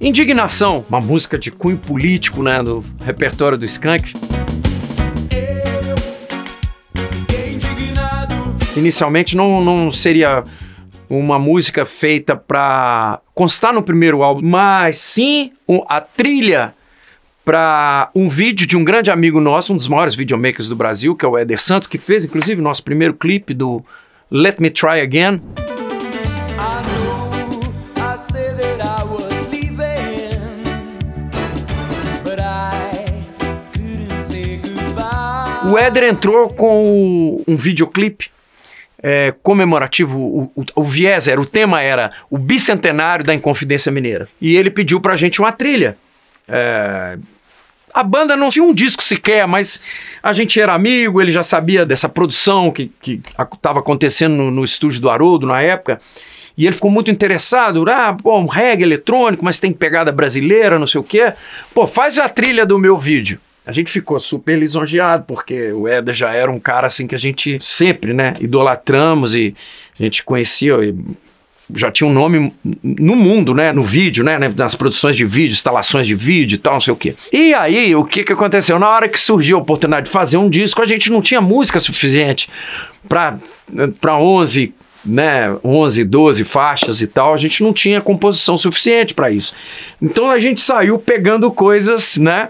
Indignação, uma música de cunho político, né, do repertório do Skank. Inicialmente não, não seria uma música feita para constar no primeiro álbum, mas sim a trilha para um vídeo de um grande amigo nosso, um dos maiores videomakers do Brasil, que é o Éder Santos, que fez inclusive nosso primeiro clipe do Let Me Try Again. O Éder entrou com um videoclipe é, comemorativo, o, o, o, viés era, o tema era o bicentenário da Inconfidência Mineira. E ele pediu pra gente uma trilha. É, a banda não tinha um disco sequer, mas a gente era amigo, ele já sabia dessa produção que estava acontecendo no, no, estúdio do Haroldo na época. E ele ficou muito interessado. Ah, um reggae eletrônico, mas tem pegada brasileira, não sei o quê. Pô, faz a trilha do meu vídeo. A gente ficou super lisonjeado, porque o Éder já era um cara assim que a gente sempre, né, idolatramos e a gente conhecia e já tinha um nome no mundo, né, no vídeo, né, né, nas produções de vídeo, instalações de vídeo e tal, não sei o quê. E aí, o que que aconteceu? Na hora que surgiu a oportunidade de fazer um disco, a gente não tinha música suficiente para para 11 né, 11, 12 faixas e tal, a gente não tinha composição suficiente para isso. Então a gente saiu pegando coisas, né,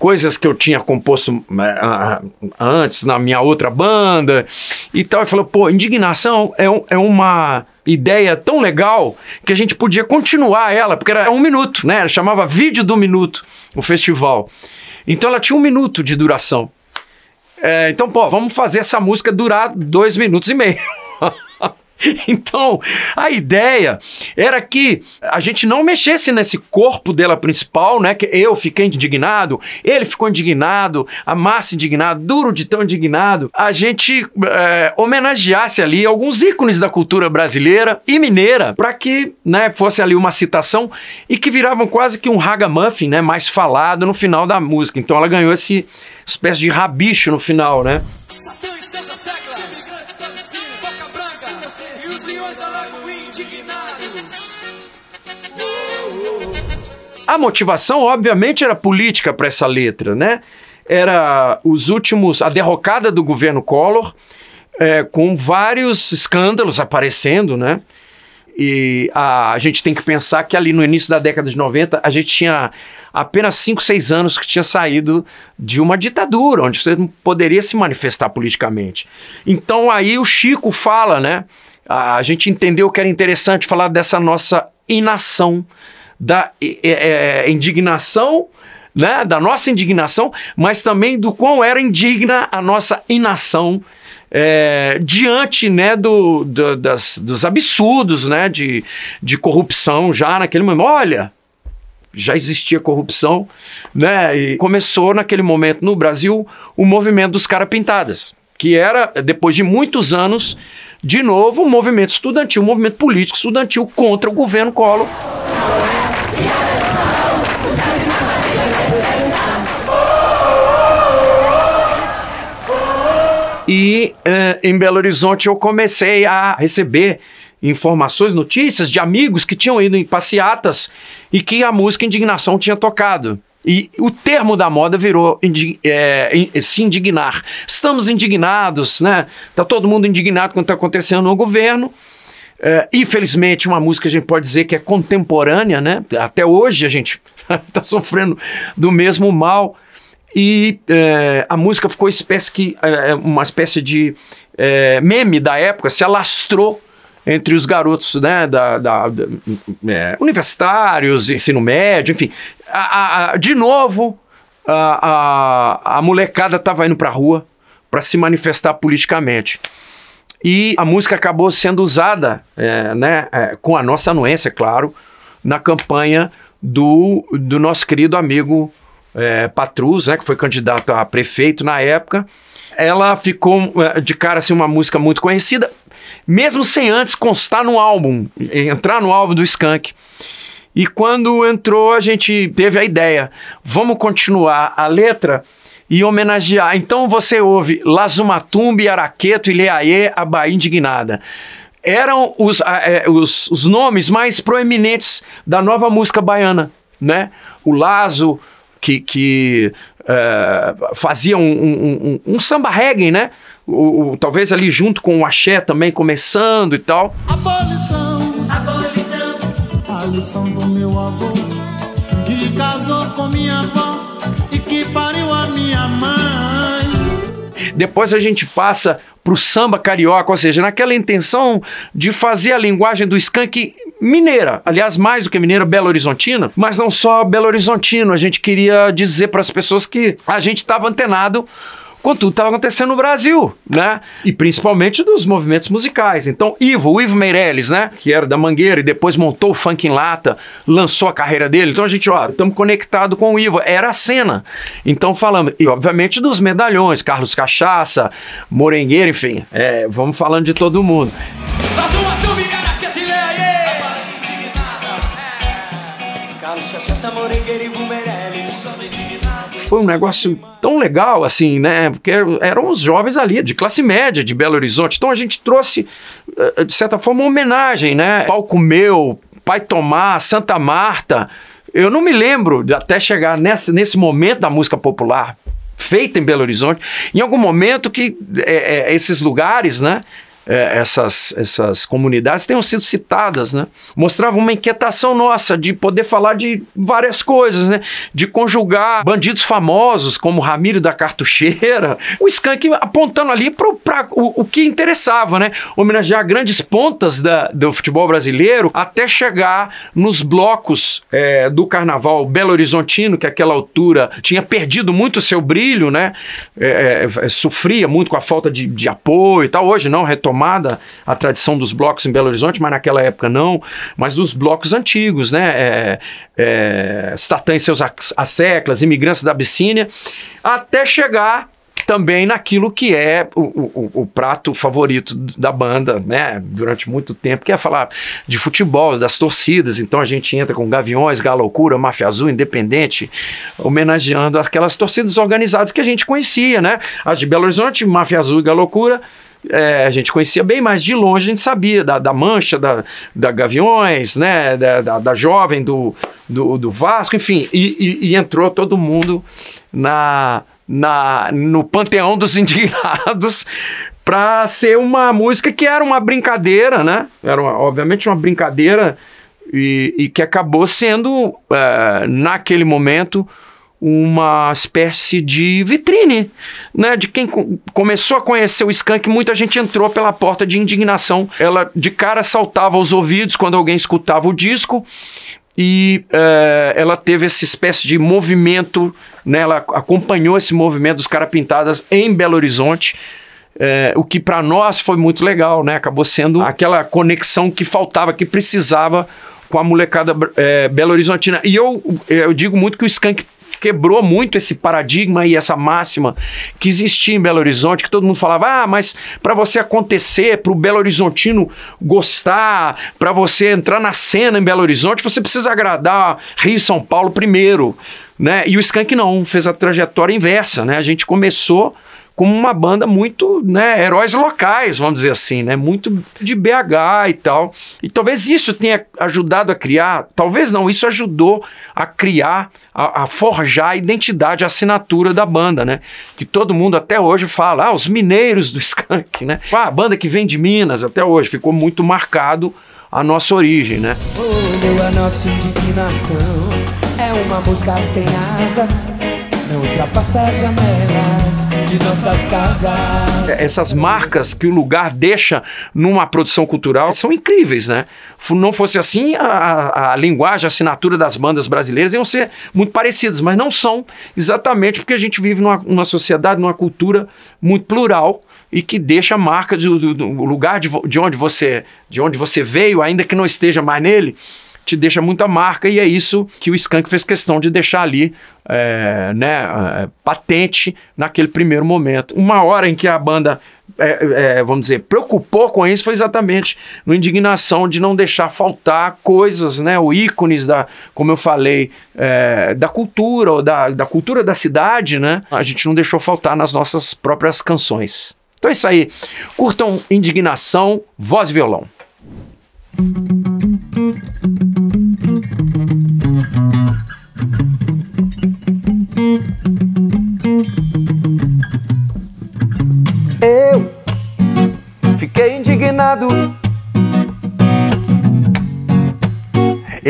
coisas que eu tinha composto uh, antes na minha outra banda e tal. E falou, pô, indignação é, um, é uma ideia tão legal que a gente podia continuar ela, porque era um minuto, né? Ela chamava Vídeo do Minuto, o festival. Então ela tinha um minuto de duração. É, então, pô, vamos fazer essa música durar dois minutos e meio. Então, a ideia era que a gente não mexesse nesse corpo dela principal, né? Que eu fiquei indignado, ele ficou indignado, a massa indignada, duro de tão indignado. A gente é, homenageasse ali alguns ícones da cultura brasileira e mineira, para que né, fosse ali uma citação e que viravam quase que um ragamuffin, né? Mais falado no final da música. Então ela ganhou esse espécie de rabicho no final, né? Satã A motivação, obviamente, era política para essa letra, né? Era os últimos, a derrocada do governo Collor, é, com vários escândalos aparecendo, né? E a, a, gente tem que pensar que ali no início da década de 90 a gente tinha apenas 5, 6 anos que tinha saído de uma ditadura, onde você não poderia se manifestar politicamente. Então aí o Chico fala, né? A, a gente entendeu que era interessante falar dessa nossa inação da é, é, indignação, né, da nossa indignação, mas também do quão era indigna a nossa inação é, diante né, do, do, das, dos absurdos né, de, de corrupção já naquele momento. Olha, já existia corrupção, né? E começou naquele momento no Brasil o movimento dos cara pintadas, que era depois de muitos anos, de novo, um movimento estudantil, um movimento político estudantil contra o governo Collor. E uh, em Belo Horizonte eu comecei a receber informações, notícias de amigos que tinham ido em passeatas e que a música Indignação tinha tocado. E o termo da moda virou é, se indignar. Estamos indignados, né? Tá todo mundo indignado com o que está acontecendo no governo. É, infelizmente, uma música a gente pode dizer que é contemporânea, né? Até hoje a gente está sofrendo do mesmo mal. E é, a música ficou espécie que, é, uma espécie de é, meme da época, se alastrou entre os garotos né, da, da, da é, universitários, ensino médio, enfim. A, a, de novo, a, a, a molecada estava indo para a rua para se manifestar politicamente. E a música acabou sendo usada, é, né, é, com a nossa anuência, claro, na campanha do, do nosso querido amigo é, Patrus, né, que foi candidato a prefeito na época. Ela ficou é, de cara assim, uma música muito conhecida, mesmo sem antes constar no álbum, entrar no álbum do Skank. E quando entrou, a gente teve a ideia: vamos continuar a letra e homenagear. Então você ouve Lazumatumbi, Araqueto, Ileaê, a Bahia Indignada. eram os, é, os, os nomes mais proeminentes da nova música baiana, né? O Lazo, que, que é, fazia um, um, um, um, samba reggae, né? O, o, talvez ali junto com o axé também começando e tal. Abolição, abolição, a lição do meu avô, que casou com minha avó e que minha mãe. Depois a gente passa para o samba carioca, ou seja, naquela intenção de fazer a linguagem do skunk mineira, aliás, mais do que mineira, Belo Horizontina, mas não só Belo Horizontino, a gente queria dizer para as pessoas que a gente estava antenado com tudo que estava acontecendo no Brasil, né? E principalmente dos movimentos musicais. Então, Ivo, o Ivo Meirelles, né? Que era da Mangueira e depois montou o Funk em Lata, lançou a carreira dele. Então a gente, ó, estamos conectados com o Ivo. Era a cena. Então falamos, e obviamente dos medalhões, Carlos Cachaça, Morengueira, enfim, é, vamos falando de todo mundo. Carlos Cachaça, Morengueira e foi um negócio tão legal, assim, né? Porque eram os jovens ali, de classe média, de Belo Horizonte. Então a gente trouxe, eh, de certa forma, uma homenagem, né? Palco Meu, Pai Tomás, Santa Marta. Eu não me lembro de até chegar nesse, nesse momento da música popular feita em Belo Horizonte, em algum momento que é, é, esses lugares, né? É, essas, essas comunidades tenham sido citadas, né? Mostrava uma inquietação nossa de poder falar de várias coisas, né? De conjugar bandidos famosos como Ramiro da Cartucheira, o Skank apontando ali para o, o que interessava, né? Homenagear grandes pontas da, do futebol brasileiro até chegar nos blocos é, do carnaval Belo Horizontino, que àquela altura tinha perdido muito seu brilho, né? É, é, sofria muito com a falta de, de apoio e tal. Hoje não, retomou retomada a tradição dos blocos em Belo Horizonte, mas naquela época não, mas dos blocos antigos, né? É, é, Satã e seus asseclas, imigrantes da Abissínia, até chegar também naquilo que é o, o, o, prato favorito da banda, né? Durante muito tempo, que é falar de futebol, das torcidas. Então a gente entra com Gaviões, Galocura, Máfia Azul, Independente, homenageando aquelas torcidas organizadas que a gente conhecia, né? As de Belo Horizonte, Máfia Azul e Galocura é, a gente conhecia bem, mas de longe a gente sabia da, da Mancha, da, da Gaviões, né, da, da, da Jovem, do, do, do, Vasco, enfim, e, e, e entrou todo mundo na, na, no panteão dos indignados para ser uma música que era uma brincadeira, né? Era uma, obviamente uma brincadeira e, e que acabou sendo, é, naquele momento, uma espécie de vitrine, né? De quem começou a conhecer o skunk, muita gente entrou pela porta de indignação. Ela de cara saltava aos ouvidos quando alguém escutava o disco e uh, ela teve essa espécie de movimento, né? Ela acompanhou esse movimento dos cara pintadas em Belo Horizonte. Uh, o que para nós foi muito legal, né? Acabou sendo aquela conexão que faltava, que precisava com a molecada é, Belo Horizontina. E eu, eu digo muito que o Skank quebrou muito esse paradigma e essa máxima que existia em Belo Horizonte, que todo mundo falava: ah, mas para você acontecer, para o Belo Horizontino gostar, para você entrar na cena em Belo Horizonte, você precisa agradar Rio e São Paulo primeiro. Né? E o Skank não, fez a trajetória inversa. Né? A gente começou como uma banda muito, né, heróis locais, vamos dizer assim, né, muito de BH e tal. E talvez isso tenha ajudado a criar, talvez não, isso ajudou a criar, a, a forjar a identidade, a assinatura da banda, né? Que todo mundo até hoje fala, ah, os mineiros do Skank, né? Ah, a banda que vem de Minas até hoje, ficou muito marcado a nossa origem, né? Oh, a nossa indignação é uma música sem asas, não ultrapassa as janelas de nossas casas. Essas marcas que o lugar deixa numa produção cultural são incríveis, né? Não fosse assim, a, a linguagem, a assinatura das bandas brasileiras iam ser muito parecidas, mas não são exatamente porque a gente vive numa, numa sociedade, numa cultura muito plural e que deixa a marca do, do, do lugar de, de, onde você, de onde você veio, ainda que não esteja mais nele te deixa muita marca e é isso que o Skank fez questão de deixar ali é, né, é, patente naquele primeiro momento. Uma hora em que a banda, é, é, vamos dizer, preocupou com isso foi exatamente no indignação de não deixar faltar coisas, né, o ícones da, como eu falei, é, da cultura, ou da, da cultura da cidade, né, a gente não deixou faltar nas nossas próprias canções. Então é isso aí. Curtam Indignação, voz e violão.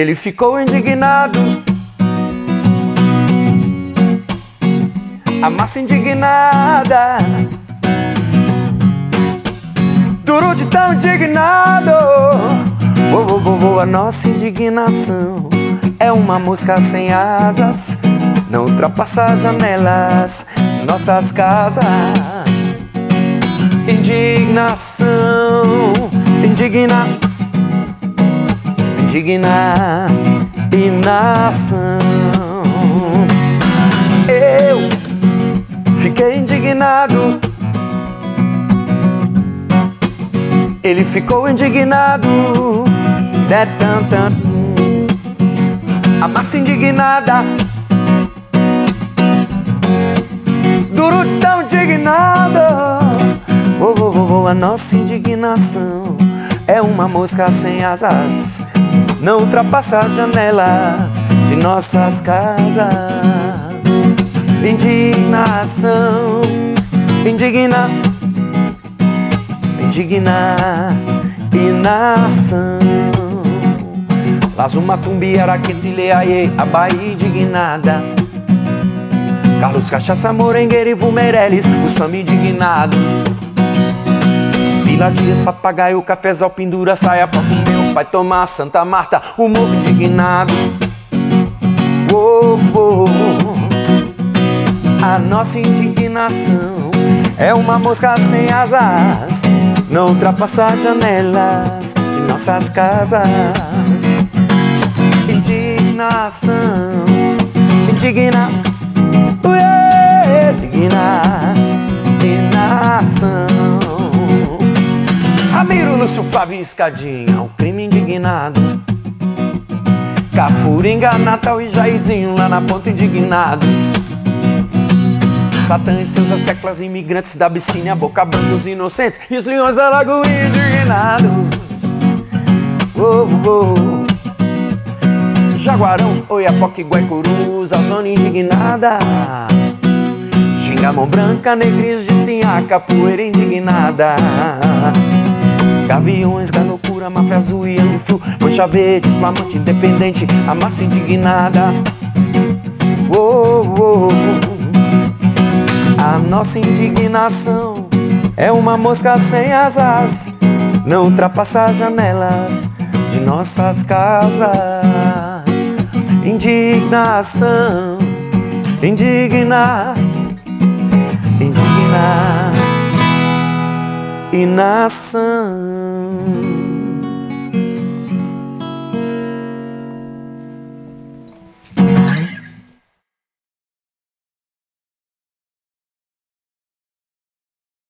Ele ficou indignado. A massa indignada. Duro de tão indignado. Vou, vou, vou, a nossa indignação é uma mosca sem asas. Não ultrapassa janelas, nossas casas. Indignação, indigna, indigna, inação. Eu fiquei indignado. Ele ficou indignado. A massa indignada. Duro tão indignado. Oh, oh, oh, oh, a nossa indignação é uma mosca sem asas. Não ultrapassa as janelas de nossas casas. Indignação, indigna, indigna, inação. Lazo Matumbiara, Quintileaie, a Bahia indignada. Carlos Cachaça, Morengueira e Vumereles, o samba indignado. Vila Dias, papagaio, cafezal, pendura, saia pra meu pai tomar Santa Marta, o morro indignado. Oh, oh, a nossa indignação é uma mosca sem asas, não ultrapassa as janelas de nossas casas. Indignação, indigna, ué, indigna, Flávio Escadinha, o crime indignado. Cafuringa, Natal e Jairzinho lá na ponta indignados. Satã e seus asseclas imigrantes da Abissínia, boca branca inocentes e os leões da lagoa indignados. Oh, oh. Jaguarão, Oiapoque, Guaicurus, a zona indignada. Xingamão branca, negris de sinhaca, poeira indignada. Gaviões, ganocura, máfia azul e anflu Mancha verde, flamante, independente A massa indignada oh, oh, oh. A nossa indignação É uma mosca sem asas. Não ultrapassa as janelas De nossas casas. Indignação Indigna Indigna. E nação.